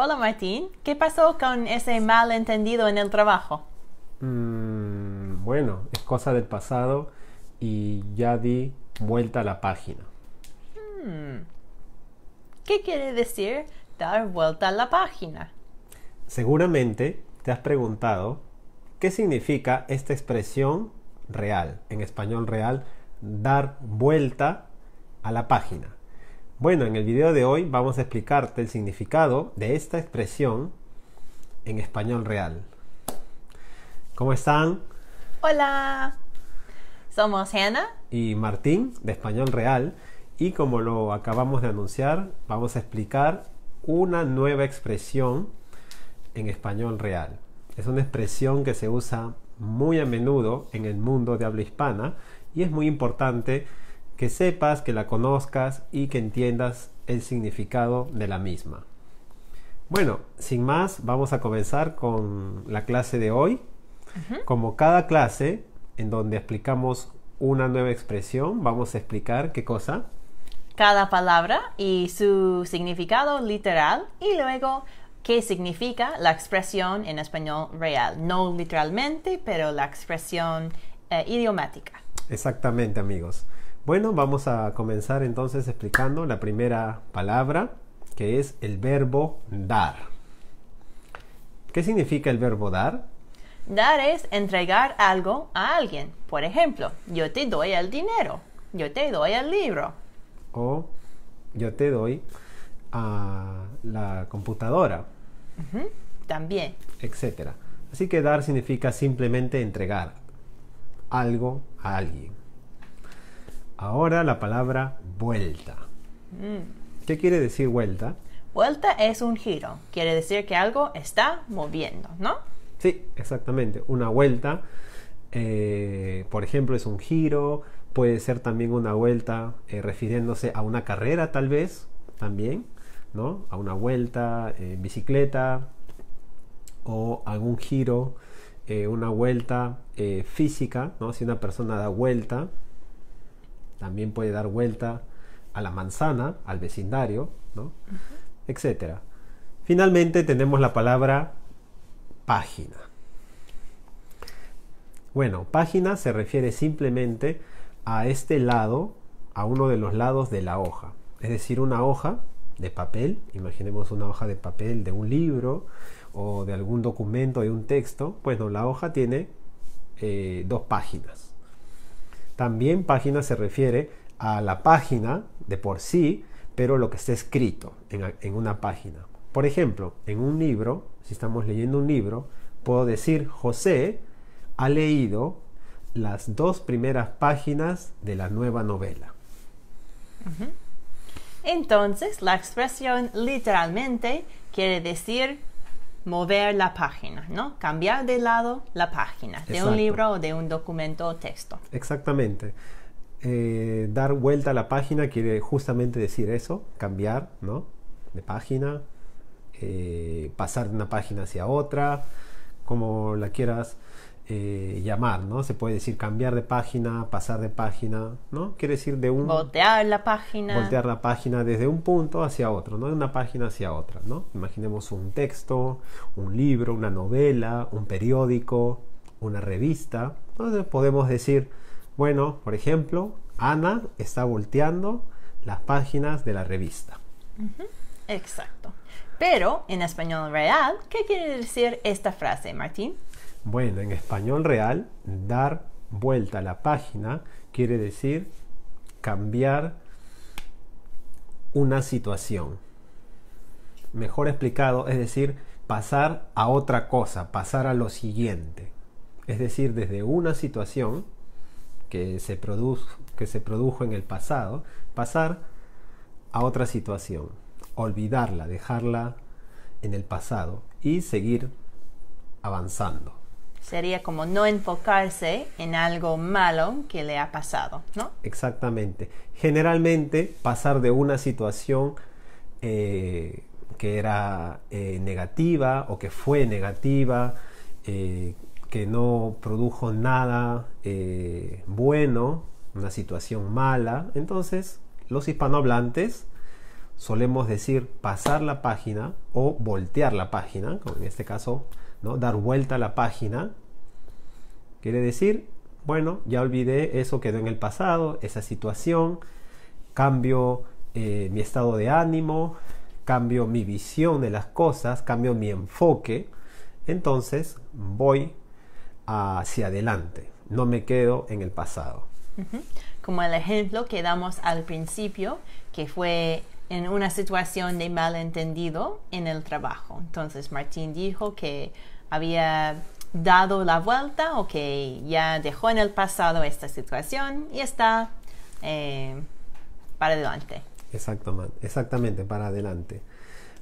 Hola Martín, ¿qué pasó con ese malentendido en el trabajo? Mm, bueno, es cosa del pasado y ya di vuelta a la página. ¿Qué quiere decir dar vuelta a la página? Seguramente te has preguntado qué significa esta expresión real, en español real, dar vuelta a la página. Bueno, en el video de hoy vamos a explicarte el significado de esta expresión en español real. ¿Cómo están? Hola, somos Hannah. Y Martín de Español Real y como lo acabamos de anunciar, vamos a explicar una nueva expresión en español real. Es una expresión que se usa muy a menudo en el mundo de habla hispana y es muy importante que sepas, que la conozcas y que entiendas el significado de la misma. Bueno, sin más, vamos a comenzar con la clase de hoy. Como cada clase en donde explicamos una nueva expresión, vamos a explicar qué cosa. Cada palabra y su significado literal y luego qué significa la expresión en español real. No literalmente, pero la expresión eh, idiomática. Exactamente, amigos. Bueno, vamos a comenzar entonces explicando la primera palabra, que es el verbo dar. ¿Qué significa el verbo dar? Dar es entregar algo a alguien. Por ejemplo, yo te doy el dinero, yo te doy el libro. O yo te doy a la computadora, También. etc. Así que dar significa simplemente entregar algo a alguien. Ahora la palabra vuelta. ¿Qué quiere decir vuelta? Vuelta es un giro. Quiere decir que algo está moviendo, ¿no? Sí, exactamente. Una vuelta, eh, por ejemplo, es un giro, puede ser también una vuelta eh, refiriéndose a una carrera tal vez, también, ¿no? A una vuelta en bicicleta o algún giro, eh, una vuelta física, ¿no? Si una persona da vuelta, también puede dar vuelta a la manzana, al vecindario, ¿no? Etcétera. Finalmente tenemos la palabra página. Bueno, página se refiere simplemente a este lado, a uno de los lados de la hoja. Es decir, una hoja de papel, imaginemos una hoja de papel de un libro o de algún documento, de un texto, bueno, la hoja tiene eh, dos páginas. También página se refiere a la página de por sí, pero lo que está escrito en, una página. Por ejemplo, en un libro, si estamos leyendo un libro, puedo decir José ha leído las dos primeras páginas de la nueva novela. Entonces, la expresión literalmente quiere decir mover la página, ¿no? Cambiar de lado la página de un libro o de un documento o texto. Exactamente. Eh, dar vuelta a la página quiere justamente decir eso, cambiar, ¿no? De página, eh, pasar de una página hacia otra, como la quieras eh, llamar, ¿no? Se puede decir cambiar de página, pasar de página, ¿no? Quiere decir de un Voltear la página. voltear la página desde un punto hacia otro, no de una página hacia otra, ¿no? Imaginemos un texto, un libro, una novela, un periódico, una revista. Entonces podemos decir, bueno, por ejemplo, Ana está volteando las páginas de la revista. Exacto. Pero en español real, ¿qué quiere decir esta frase, Martín? Bueno, en español real, dar vuelta a la página quiere decir cambiar una situación. Mejor explicado, es decir, pasar a otra cosa, pasar a lo siguiente. Es decir, desde una situación que se, produjo, que se produjo en el pasado, pasar a otra situación, olvidarla, dejarla en el pasado y seguir avanzando. Sería como no enfocarse en algo malo que le ha pasado, ¿no? Exactamente. Generalmente pasar de una situación eh, que era eh, negativa o que fue negativa, eh, que no produjo nada bueno, una situación mala. Entonces, los hispanohablantes solemos decir pasar la página o voltear la página, como en este caso, ¿no? dar vuelta a la página. Quiere decir, bueno, ya olvidé, eso quedó en el pasado, esa situación, cambio eh, mi estado de ánimo, cambio mi visión de las cosas, cambio mi enfoque, entonces voy hacia adelante, no me quedo en el pasado. Como el ejemplo que damos al principio, que fue en una situación de malentendido en el trabajo. Entonces Martín dijo que había dado la vuelta o que ya dejó en el pasado esta situación y está eh, para adelante. Exactamente, exactamente, para adelante.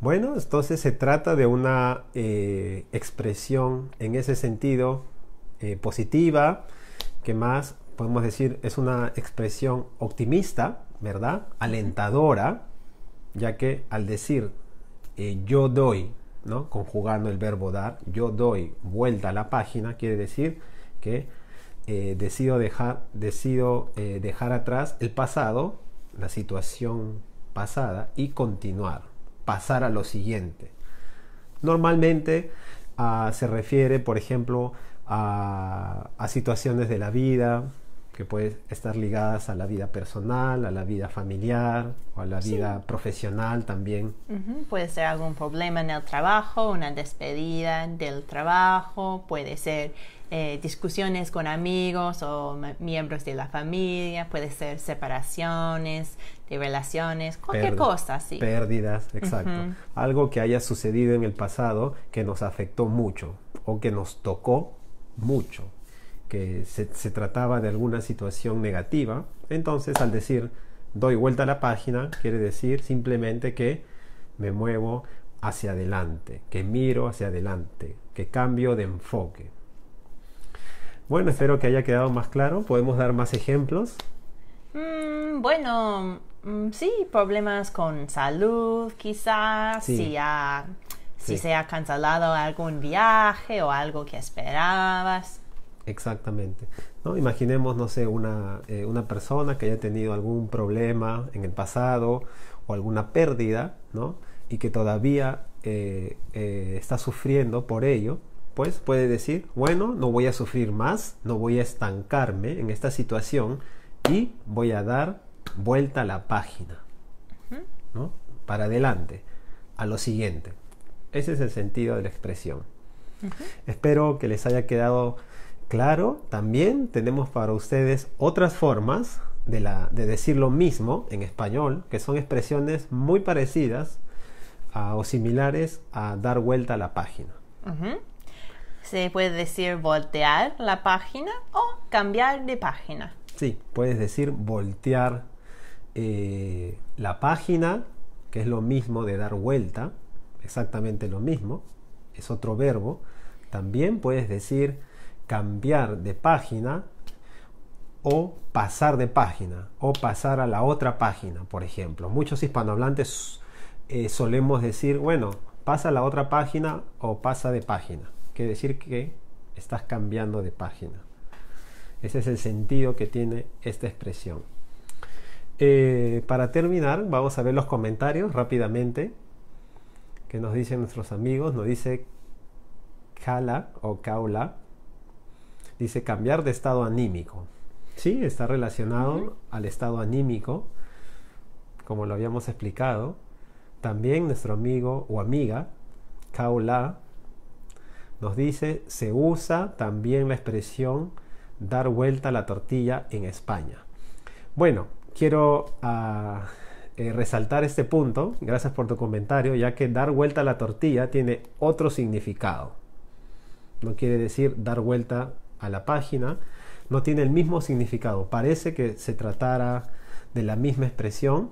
Bueno, entonces se trata de una eh, expresión en ese sentido eh, positiva, que más podemos decir es una expresión optimista, ¿verdad? Alentadora, ya que al decir eh, yo doy, conjugando el verbo dar, yo doy vuelta a la página, quiere decir que decido dejar, decido, dejar atrás el pasado, la situación pasada y continuar, pasar a lo siguiente. Normalmente ah, se refiere, por ejemplo, a, situaciones de la vida que pueden estar ligadas a la vida personal, a la vida familiar o a la vida profesional también. Puede ser algún problema en el trabajo, una despedida del trabajo, puede ser eh, discusiones con amigos o miembros de la familia, puede ser separaciones de relaciones, cualquier cosa, sí. Pérdidas, exacto. Algo que haya sucedido en el pasado que nos afectó mucho o que nos tocó mucho, que se, se trataba de alguna situación negativa. Entonces, al decir doy vuelta a la página, quiere decir simplemente que me muevo hacia adelante, que miro hacia adelante, que cambio de enfoque. Bueno, espero que haya quedado más claro. ¿Podemos dar más ejemplos? Mm, bueno, mm, sí, problemas con salud, quizás, si, si se ha cancelado algún viaje o algo que esperabas. Exactamente. ¿no? Imaginemos, no sé, una, eh, una persona que haya tenido algún problema en el pasado o alguna pérdida, ¿no? Y que todavía eh, eh, está sufriendo por ello pues puede decir, bueno, no voy a sufrir más, no voy a estancarme en esta situación y voy a dar vuelta a la página, ¿no? Para adelante, a lo siguiente. Ese es el sentido de la expresión. Espero que les haya quedado claro. También tenemos para ustedes otras formas de, la, de decir lo mismo en español, que son expresiones muy parecidas o similares a dar vuelta a la página se puede decir voltear la página o cambiar de página. Sí, puedes decir voltear eh, la página, que es lo mismo de dar vuelta, exactamente lo mismo, es otro verbo. También puedes decir cambiar de página o pasar de página o pasar a la otra página, por ejemplo. Muchos hispanohablantes eh, solemos decir, bueno, pasa a la otra página o pasa de página quiere decir que estás cambiando de página. Ese es el sentido que tiene esta expresión. Eh, para terminar, vamos a ver los comentarios rápidamente que nos dicen nuestros amigos. Nos dice Kala o Kaula. Dice cambiar de estado anímico. Sí, está relacionado al estado anímico, como lo habíamos explicado. También nuestro amigo o amiga, Kaula, nos dice, se usa también la expresión dar vuelta a la tortilla en España. Bueno, quiero ah, eh, resaltar este punto, gracias por tu comentario, ya que dar vuelta a la tortilla tiene otro significado. No quiere decir dar vuelta a la página, no tiene el mismo significado. Parece que se tratara de la misma expresión.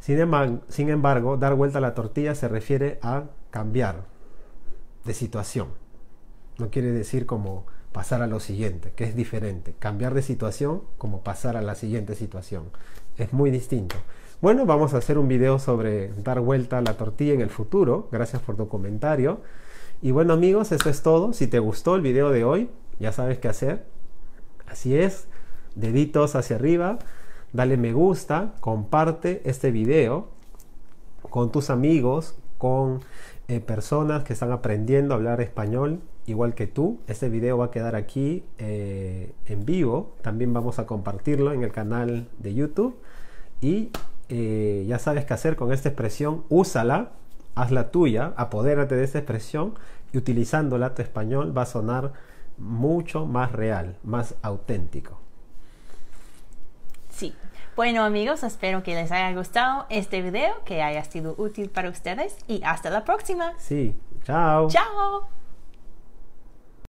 Sin embargo, sin embargo, dar vuelta a la tortilla se refiere a cambiar de situación. No quiere decir como pasar a lo siguiente, que es diferente. Cambiar de situación como pasar a la siguiente situación. Es muy distinto. Bueno, vamos a hacer un video sobre dar vuelta a la tortilla en el futuro. Gracias por tu comentario. Y bueno amigos, eso es todo. Si te gustó el video de hoy, ya sabes qué hacer. Así es, deditos hacia arriba, dale me gusta, comparte este video con tus amigos, con eh, personas que están aprendiendo a hablar español igual que tú. Este video va a quedar aquí eh, en vivo. También vamos a compartirlo en el canal de YouTube. Y eh, ya sabes qué hacer con esta expresión. Úsala, hazla tuya, apodérate de esta expresión y utilizándola tu español va a sonar mucho más real, más auténtico. Sí. Bueno amigos, espero que les haya gustado este video, que haya sido útil para ustedes y hasta la próxima. Sí, chao. Chao.